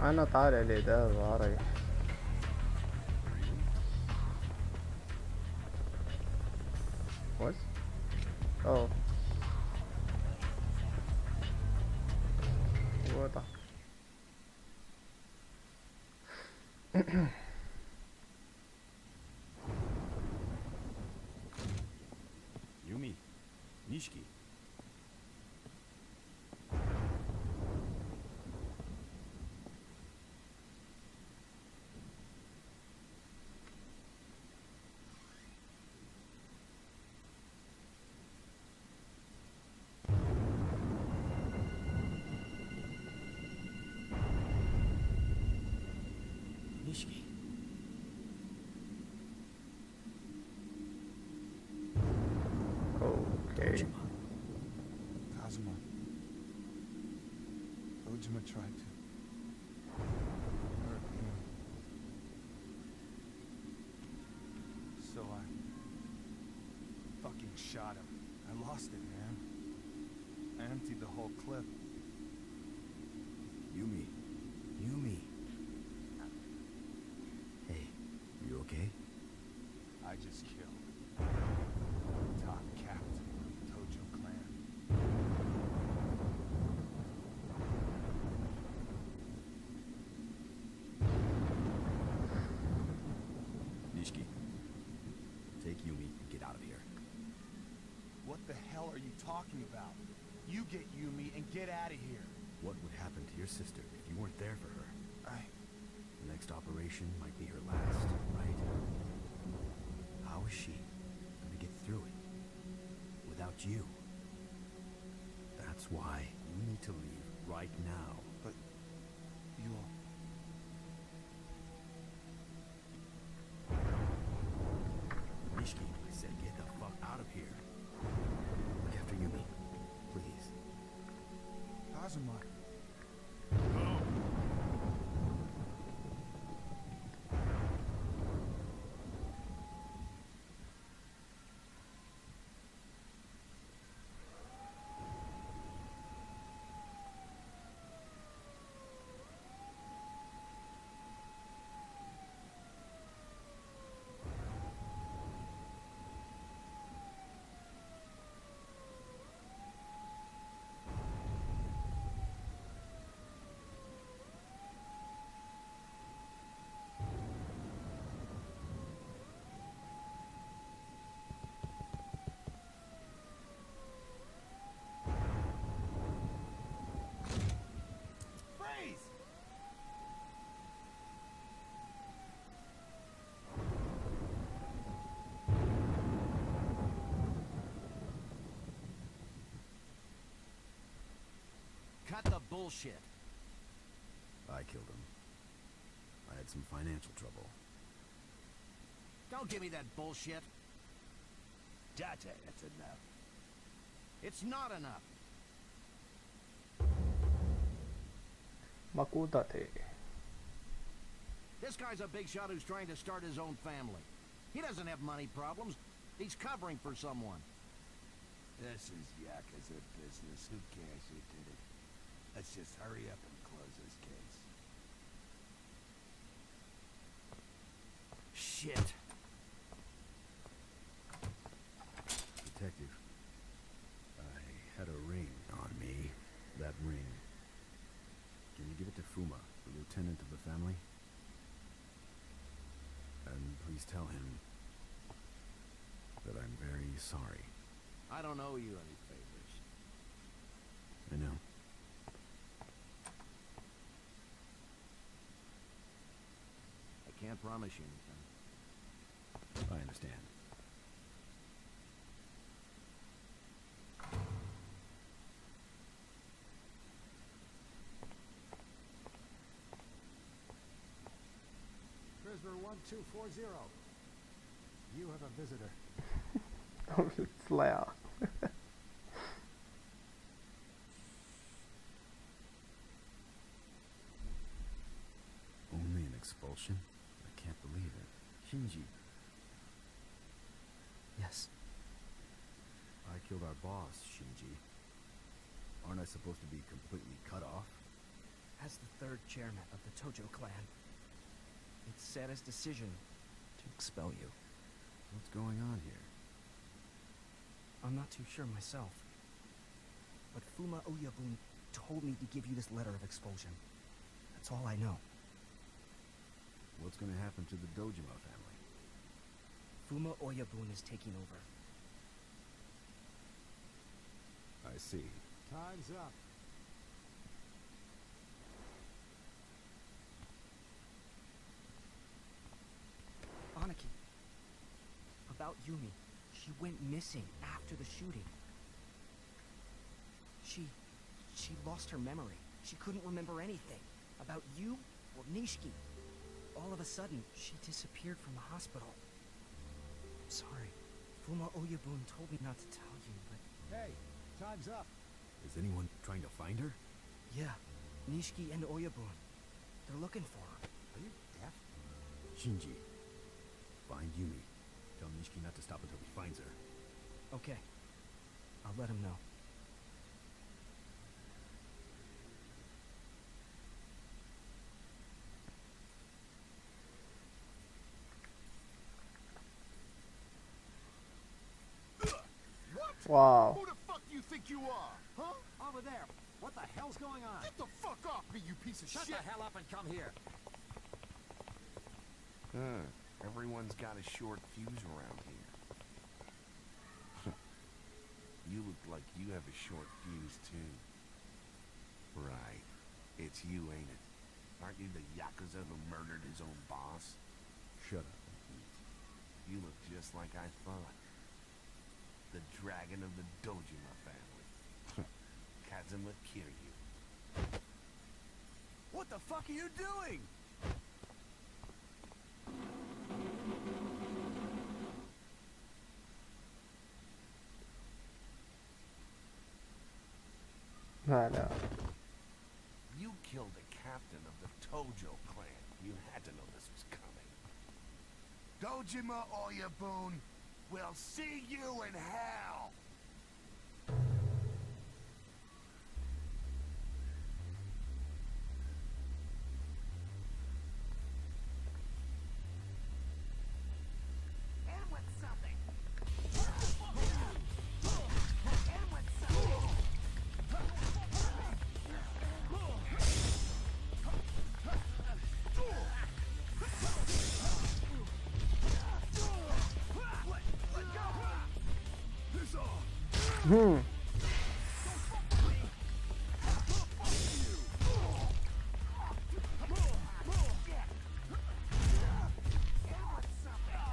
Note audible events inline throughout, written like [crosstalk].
أنا طالع لي ده بعرف What? Oh. What? 弓錦 Okay. Kazuma. Dojima tried to hurt me. So I fucking shot him. I lost it, man. I emptied the whole clip. Yumi. Yumi. Hey, you okay? I just killed top captain of the Tojo clan. Nishiki. Take Yumi and get out of here. What the hell are you talking about? You get Yumi and get out of here. What would happen to your sister if you weren't there for her? I The next operation might be her last, right? How is she going to get through it without you? That's why you need to leave right now. but you'll Nishiki, I said get the fuck out of here. Look after Yumi, please. Kazuma. Freeze! Cut the bullshit. I killed him. I had some financial trouble. Don't give me that bullshit. Date, that's enough. It's not enough. Makutate. This guy's a big shot who's trying to start his own family. He doesn't have money problems. He's covering for someone. This is Yakuza business. Who cares who did it? Let's just hurry up and close this case. Shit. Detective, I had a ring on me. That ring. Can you give it to Fuma, the lieutenant of the family? And please tell him that I'm very sorry. I don't owe you any favors. I know. I can't promise you anything. I understand. Prisoner 1240. You have a visitor. [laughs] Oh, it's Leia. [laughs] Only an expulsion? I can't believe it. Shinji, Yes. I killed our boss, Shinji. Aren't I supposed to be completely cut off? as the third chairman of the Tojo clan, it's Seta's decision to expel you. What's going on here? I'm not too sure myself. But Fuma Oyabun told me to give you this letter of expulsion. That's all I know. What's gonna happen to the Dojima family? Fuma Oyabun is taking over. I see. Time's up. About Yumi. She went missing after the shooting. She... she lost her memory. She couldn't remember anything. About you or Nishiki. All of a sudden, she disappeared from the hospital. I'm Sorry. Fuma Oyabun told me not to tell you, but... Hey, time's up. Is anyone trying to find her? Yeah. Nishiki and Oyabun. They're looking for her. Are you deaf? Shinji, find Yumi. Tell Nishiki not to stop until he finds her. Okay. I'll let him know. Wow. Who the fuck do you are? Huh? Over there. What the hell's going on? Get the fuck off me, you piece of Shut shit! Shut the hell up and come here. Huh. Everyone's got a short fuse around here. [laughs] you look like you have a short fuse, too. Right. It's you, ain't it? Aren't you the Yakuza who murdered his own boss? Shut up. You look just like I thought. The dragon of the Dojima family. Kazuma Kiryu. What the fuck are you doing? I know. You killed the captain of the Tojo clan. You had to know this was coming. Dojima Oyabun will see you in hell! Hmm.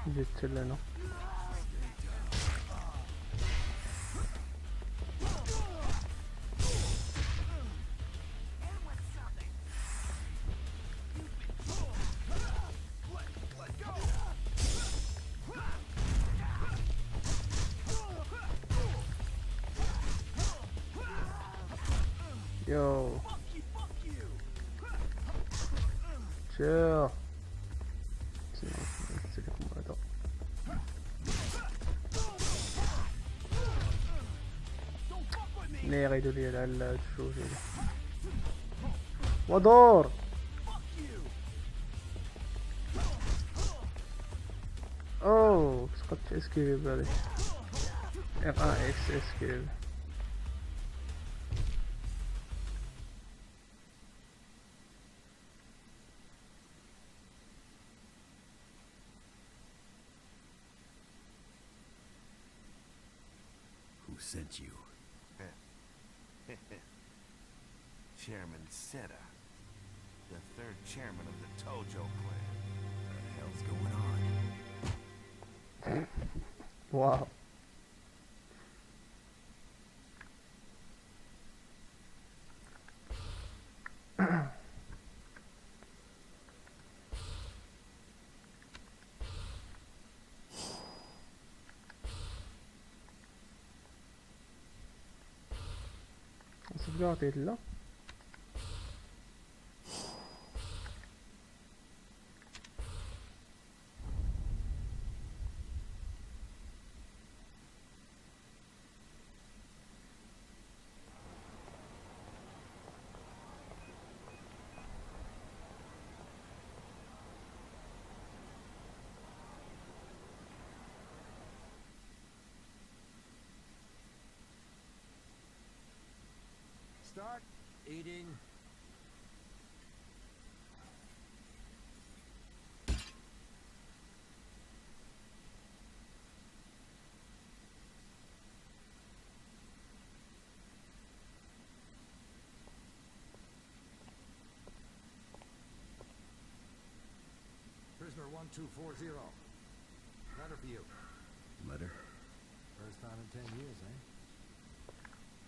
Il était là, non Yo. Chill. ليه يعيدوا لي الشوش ودور أوه سقطت اسكيف بالي ار ا إكس اسكيف you. [laughs] chairman Seta, the third chairman of the Tojo clan. What the hell's going on? wow. sgradella start eating. Prisoner 1240. Letter for you. Letter? First time in ten years, eh?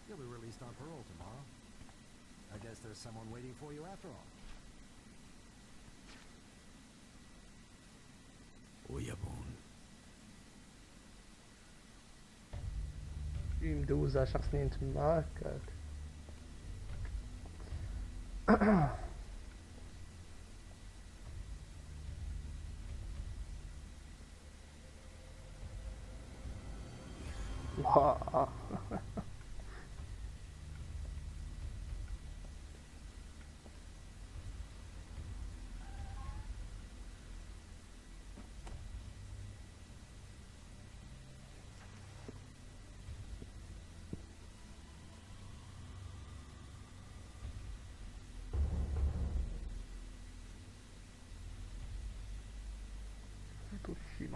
You'll be released on parole tomorrow. I guess there's someone waiting for you after all. ويبون مدوز عشر سنين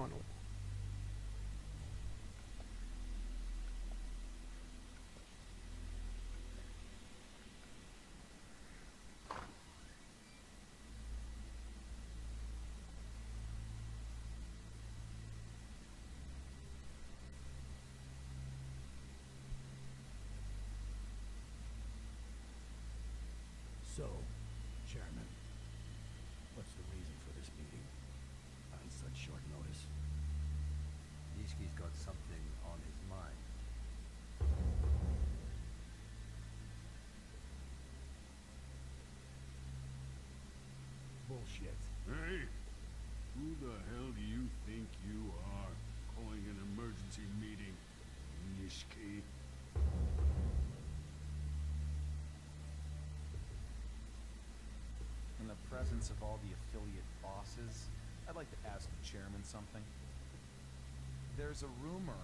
Shimano. So, Chairman, Bullshit. Hey! Who the hell do you think you are? Calling an emergency meeting? Nishiki? In the presence of all the affiliate bosses, I'd like to ask the chairman something. There's a rumor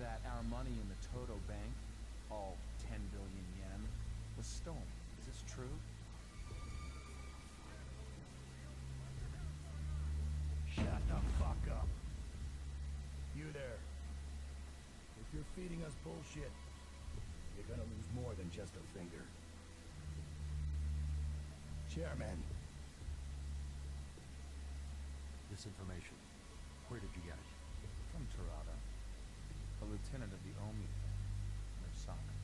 that our money in the Toto Bank, all feeding us bullshit, you're gonna lose more than just a finger. Chairman, This information, where did you get it? From Terada, a lieutenant of the Omi in Osaka.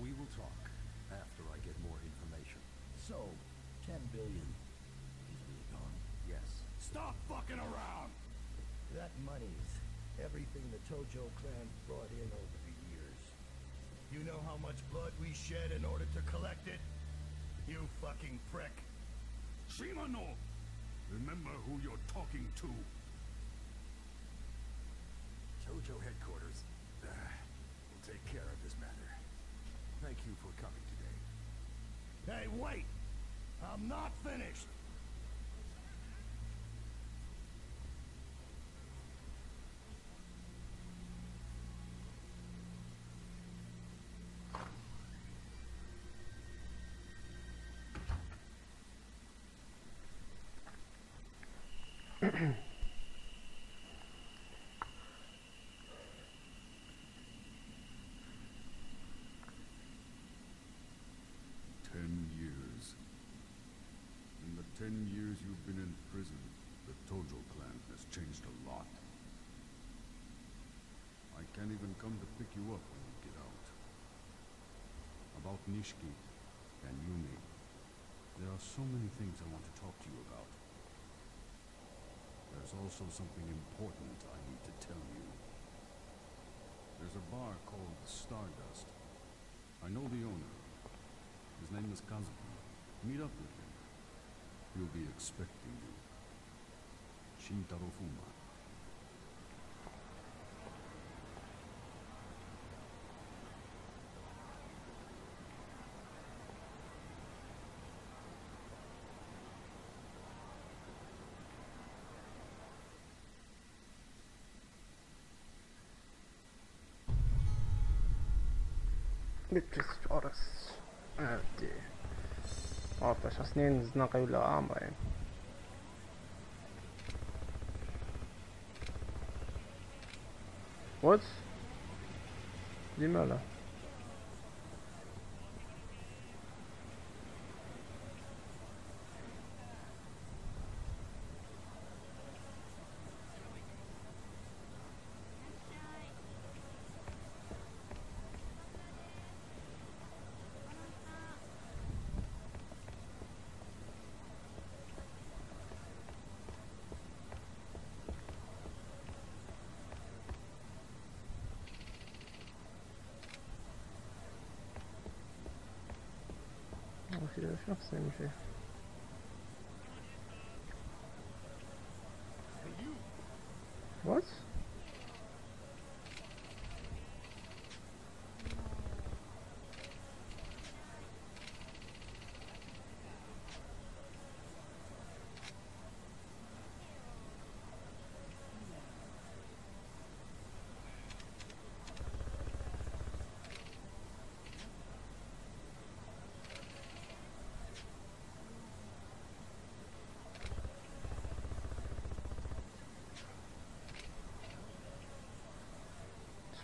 We will talk after I get more information. so, 10 billion is really gone. Yes. Stop fucking around! That money's everything the Tojo clan brought in over the years. You know how much blood we shed in order to collect it? You fucking prick. Shimano! Remember who you're talking to. Tojo headquarters. Uh, will take care of this matter. Thank you for coming today. Hey, wait! I'm not finished! Ten years. In the ten years you've been in prison, the Tojo clan has changed a lot. I can't even come to pick you up when you get out. About Nishiki and Yumi, there are so many things I want to talk to you about. There's also something important I need to tell you. There's a bar called Stardust. I know the owner. His name is Kazuki. Meet up with him. He'll be expecting you. Shintaro Fuma. Beatrice Forrest عرفتي 14 سنين زناقي ولا عامرين وات ديما لا وش شو vielleicht noch Senfe.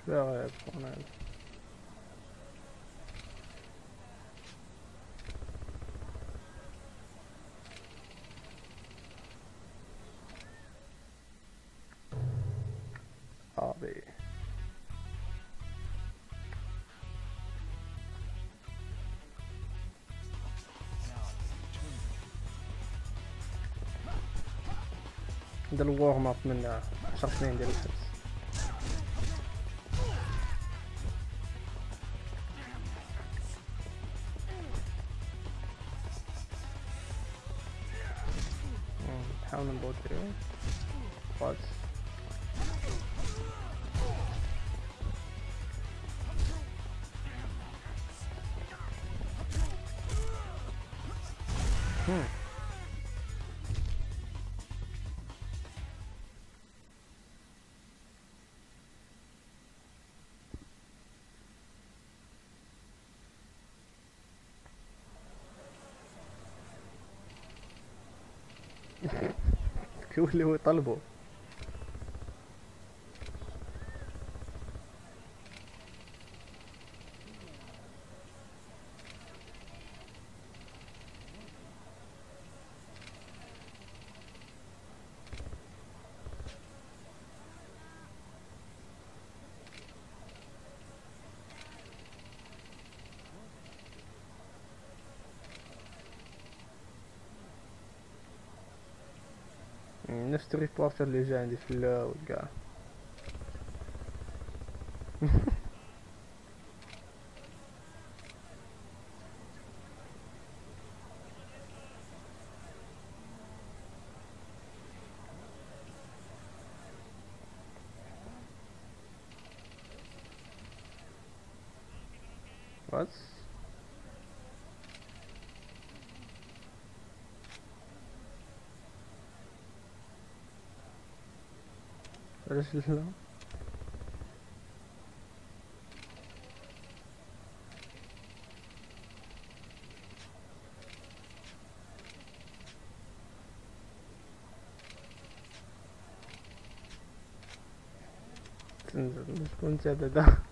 Jetzt vorne. AB. ده الورم اب من 10 سنين ديال الحبس down and. What? Hmm. Yeah. [laughs] [laughs] يبكوا اللي هو يطلبوا الريبورتر اللي جا عندي في الاول كاع What? Разлила. Sunt, nu spun ce de da.